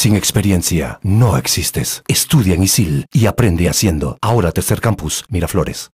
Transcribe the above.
Sin experiencia, no existes. Estudia en ISIL y aprende haciendo. Ahora Tercer Campus, Miraflores.